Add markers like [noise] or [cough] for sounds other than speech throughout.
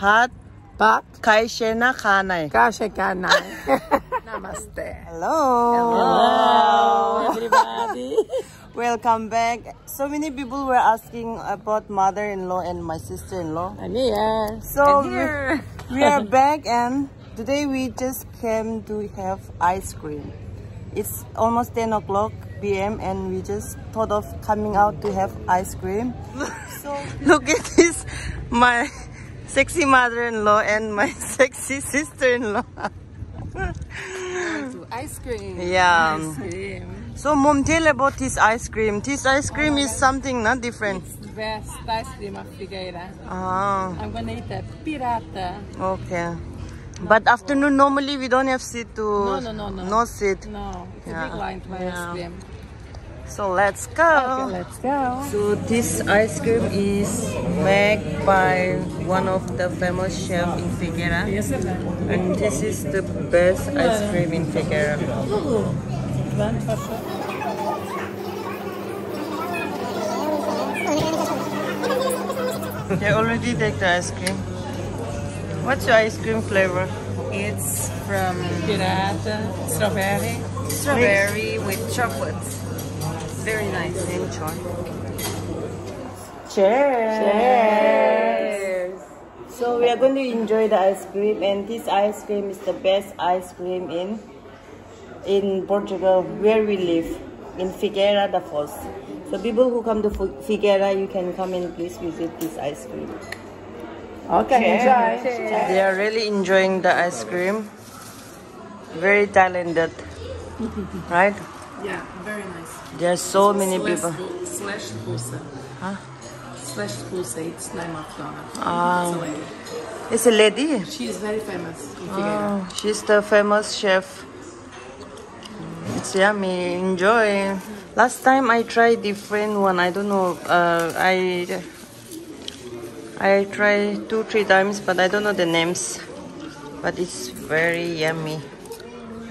Pat Pat Kai Shena Khanai. Kashekanai. [laughs] Namaste. Hello. Hello, everybody. [laughs] Welcome back. So many people were asking about mother-in-law and my sister-in-law. I'm here. So I'm we- here. we are back and today we just came to have ice cream. It's almost 10 o'clock p.m. and we just thought of coming out to have ice cream. [laughs] so look at this, my sexy mother-in-law and my [laughs] sexy sister-in-law. Ice cream. Yeah. Ice cream. So mom, tell about this ice cream. This ice cream is something not different. It's the best ice cream of Figueira. Ah, I'm gonna eat a pirata. okay. But afternoon normally we don't have seat to No, no, no, no. no seat. No, it's a Yeah. big line to my Yeah. ice cream. So let's go. Okay, let's go. So this ice cream is made by one of the famous chef in Figueira. Yes. And this is the best ice cream in Figueira. They [laughs] already take the ice cream. What's your ice cream flavor? It's from Pirata, strawberry. strawberry with chocolate. Very nice. Enjoy. Cheers. Cheers. So we are going to enjoy the ice cream and this ice cream is the best ice cream in in Portugal where we live in Figueira da Foz. So people who come to Figueira you can come and please visit this ice cream. Okay, enjoy. They are really enjoying the ice cream. Very talented. right? Yeah, very nice. There are so many people. Slash Pulsa. Huh? Slash Pulsa, it's name of Donna. Ah. It's a lady. It's a lady. She is very famous. Oh, she's the famous chef. It's yummy. Enjoy. Last time I tried different one. I don't know. Uh, I I tried two three times, but I don't know the names. But it's very yummy.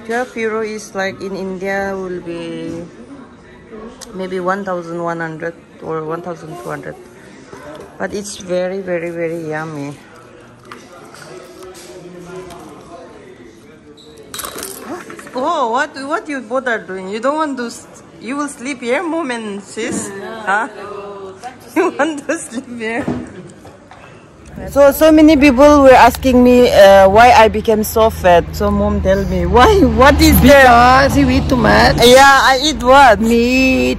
12 euro is like in India will be maybe 1,100 or 1,200. But it's very very very yummy. Oh, what what you both are doing? You don't want to? You will sleep here, mom and sis? Huh? [laughs] You want to sleep here? So so many people were asking me uh, why I became so fat. So mom, tell me [laughs] why? What is there? Because you eat too much. Yeah, I eat what? Meat,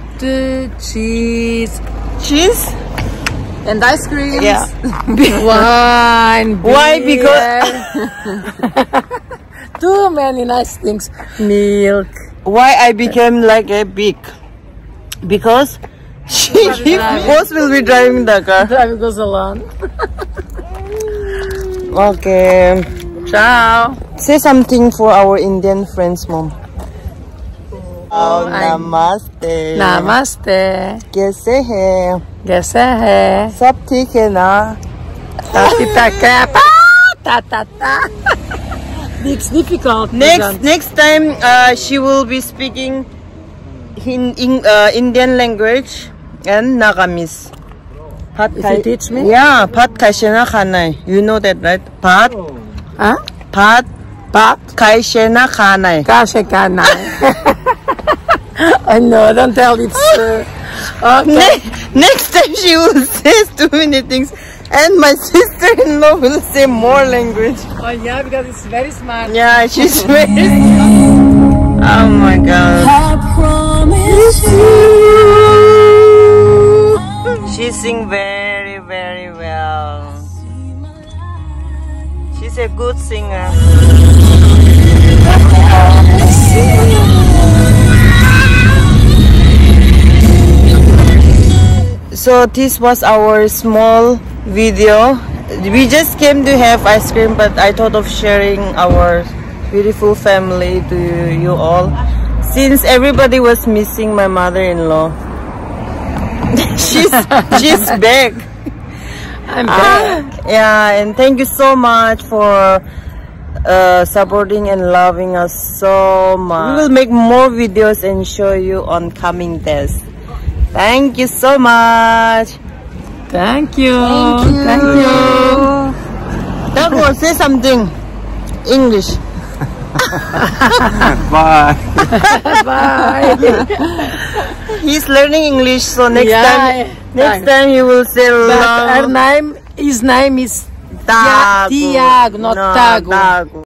cheese, Cheese? and ice cream. Yeah. [laughs] Wine. Why? Because- [laughs] too many nice things. Milk. why I became like a big? Because she, both will be driving the car. Driving goes along. Okay. Ciao. Say something for our Indian friends, mom. Oh, I'm- namaste. Namaste. कैसे हैं कैसे है सब ठीक है ना Tati taka. Ta ta ta. It's difficult. next next time uh, she will be speaking in, in uh, Indian language and Nagamis Pat If you teach me? yeah Pat Kaishena Khanai you know that right Pat Huh? Pat Pat. Kaishena Khanai Kashe kanai. [laughs] I know. Don't tell it's. Uh, okay. Ne- next time she will [laughs] say too many things and my [laughs] sister-in-law will say more language Oh yeah, because it's very smart. Yeah, she's very. Oh my god. Sing very, very well. She's a good singer. So this was our small video. We just came to have ice cream, but I thought of sharing our beautiful family to you all. Since everybody was missing my mother-in-law. [laughs] she's she's back. I'm back. Yeah, and thank you so much for uh, supporting and loving us so much. We will make more videos and show you on coming days. Thank you so much. Thank you. Thank you. Thank you. Dago, say something. English. [laughs] Bye. [laughs] Bye. He's learning English, so next Yeah, time, next time he will say But her name, his name is Dago. Tiago, not No, Tago. Dago.